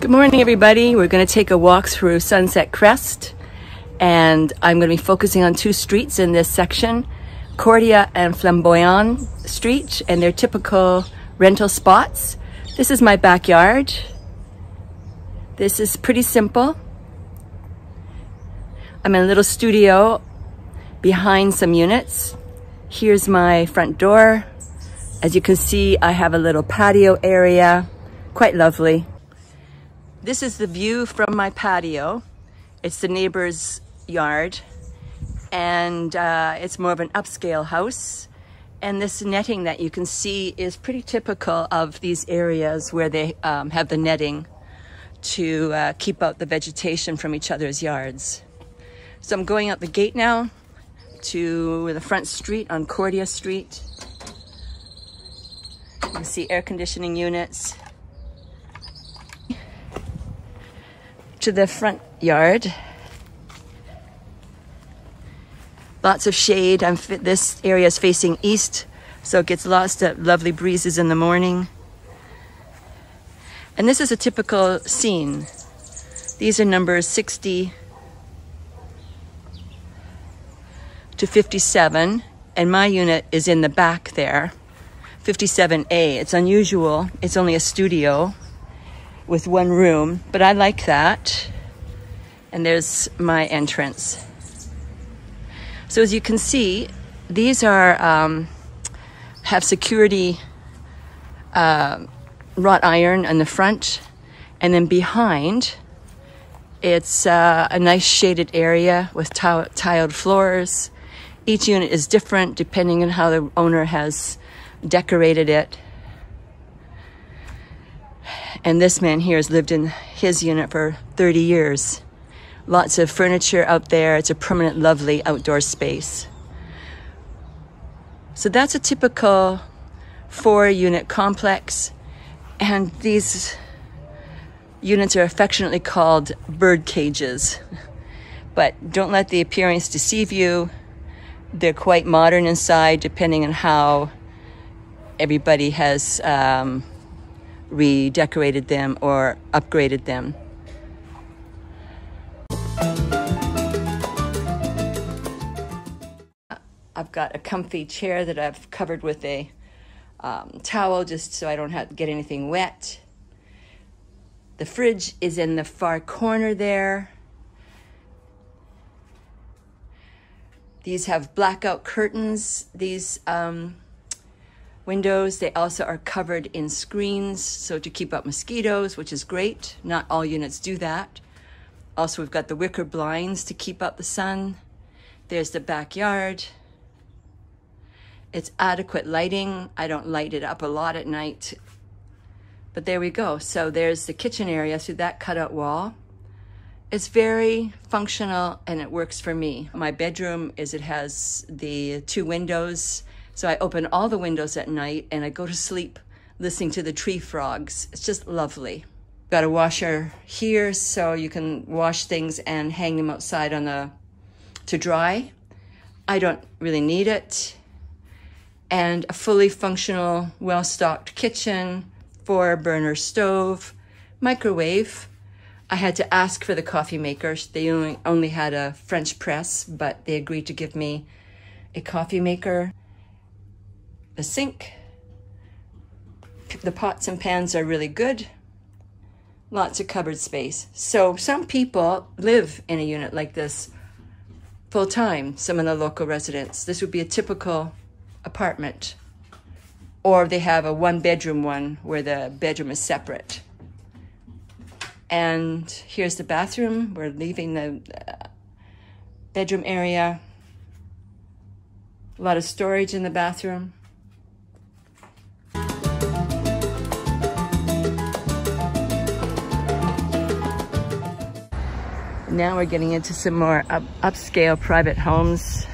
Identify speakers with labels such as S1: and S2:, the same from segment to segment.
S1: Good morning, everybody. We're going to take a walk through Sunset Crest, and I'm going to be focusing on two streets in this section, Cordia and Flamboyant Street, and their typical rental spots. This is my backyard. This is pretty simple. I'm in a little studio behind some units. Here's my front door. As you can see, I have a little patio area, quite lovely. This is the view from my patio. It's the neighbor's yard and uh, it's more of an upscale house. And this netting that you can see is pretty typical of these areas where they um, have the netting to uh, keep out the vegetation from each other's yards. So I'm going out the gate now to the front street on Cordia Street. You can see air conditioning units. To the front yard. Lots of shade. I'm this area is facing east, so it gets lots of lovely breezes in the morning. And this is a typical scene. These are numbers 60 to 57, and my unit is in the back there, 57A. It's unusual. It's only a studio with one room, but I like that. And there's my entrance. So as you can see, these are um, have security uh, wrought iron on the front, and then behind, it's uh, a nice shaded area with tiled floors. Each unit is different depending on how the owner has decorated it. And this man here has lived in his unit for 30 years. Lots of furniture out there. It's a permanent, lovely outdoor space. So that's a typical four unit complex. And these units are affectionately called bird cages. But don't let the appearance deceive you. They're quite modern inside, depending on how everybody has um, redecorated them or upgraded them. I've got a comfy chair that I've covered with a um, towel just so I don't have to get anything wet. The fridge is in the far corner there. These have blackout curtains. These um, windows. They also are covered in screens, so to keep out mosquitoes, which is great. Not all units do that. Also, we've got the wicker blinds to keep out the sun. There's the backyard. It's adequate lighting. I don't light it up a lot at night. But there we go. So there's the kitchen area through that cutout wall. It's very functional and it works for me. My bedroom is it has the two windows so I open all the windows at night and I go to sleep listening to the tree frogs. It's just lovely. Got a washer here so you can wash things and hang them outside on the to dry. I don't really need it. And a fully functional, well-stocked kitchen, four burner stove, microwave. I had to ask for the coffee makers. They only, only had a French press, but they agreed to give me a coffee maker the sink. The pots and pans are really good. Lots of cupboard space. So some people live in a unit like this full time, some of the local residents. This would be a typical apartment. Or they have a one bedroom one where the bedroom is separate. And here's the bathroom. We're leaving the uh, bedroom area. A lot of storage in the bathroom. Now we're getting into some more up, upscale private homes.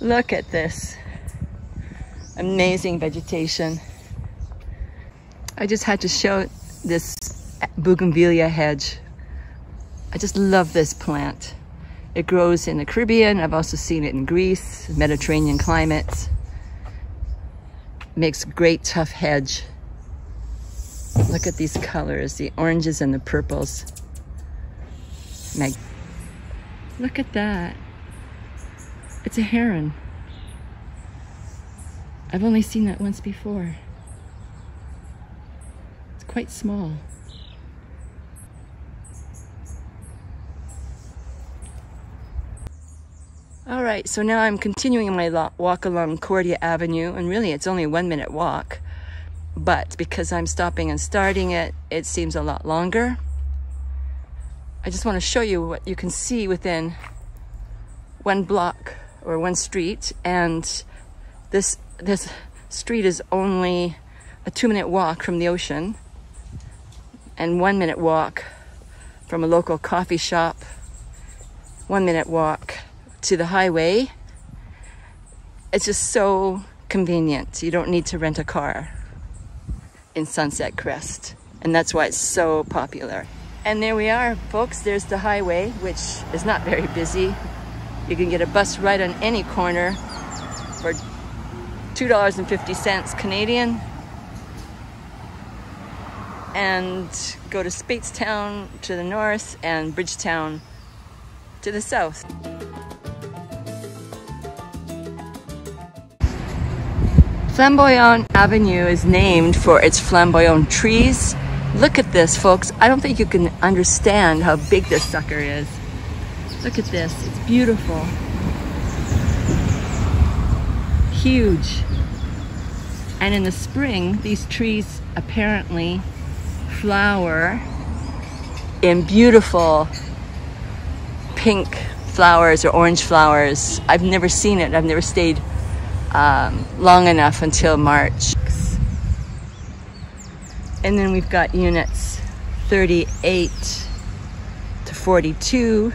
S1: Look at this. Amazing vegetation. I just had to show this bougainvillea hedge. I just love this plant. It grows in the Caribbean. I've also seen it in Greece, Mediterranean climates. makes great tough hedge. Look at these colors, the oranges and the purples. Meg Look at that. It's a heron. I've only seen that once before. It's quite small. All right, so now I'm continuing my walk along Cordia Avenue, and really it's only a one minute walk, but because I'm stopping and starting it, it seems a lot longer. I just want to show you what you can see within one block or one street, and this this street is only a two minute walk from the ocean and one minute walk from a local coffee shop, one minute walk to the highway. It's just so convenient. You don't need to rent a car in Sunset Crest. And that's why it's so popular. And there we are, folks. There's the highway, which is not very busy. You can get a bus right on any corner for $2.50 Canadian and go to Speightstown to the north and Bridgetown to the south. Flamboyant Avenue is named for its flamboyant trees. Look at this, folks. I don't think you can understand how big this sucker is. Look at this. It's beautiful. Huge. And in the spring, these trees apparently flower in beautiful pink flowers or orange flowers. I've never seen it. I've never stayed um, long enough until March. And then we've got units 38 to 42.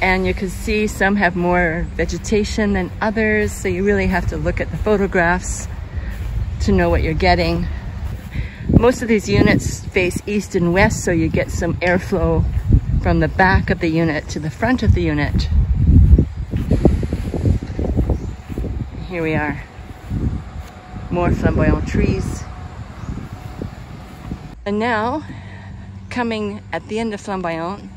S1: And you can see some have more vegetation than others, so you really have to look at the photographs to know what you're getting. Most of these units face east and west, so you get some airflow from the back of the unit to the front of the unit. Here we are. More flamboyant trees. And now, coming at the end of Flamboyant,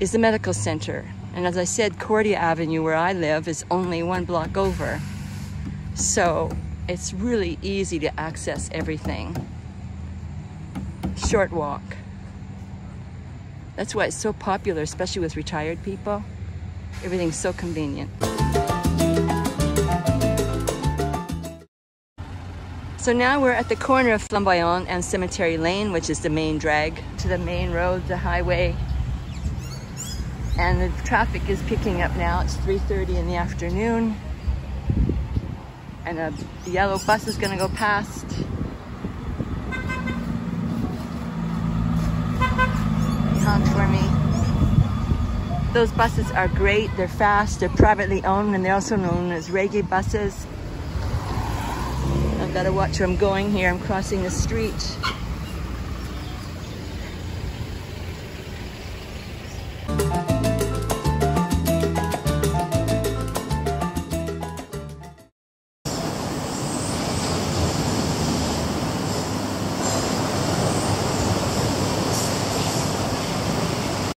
S1: is the medical center. And as I said, Cordia Avenue, where I live, is only one block over. So it's really easy to access everything. Short walk. That's why it's so popular, especially with retired people. Everything's so convenient. So now we're at the corner of Flamboyant and Cemetery Lane, which is the main drag to the main road, the highway. And the traffic is picking up now. It's 3.30 in the afternoon. And a yellow bus is gonna go past. for me. Those buses are great. They're fast. They're privately owned and they're also known as reggae buses. I've got to watch where I'm going here. I'm crossing the street.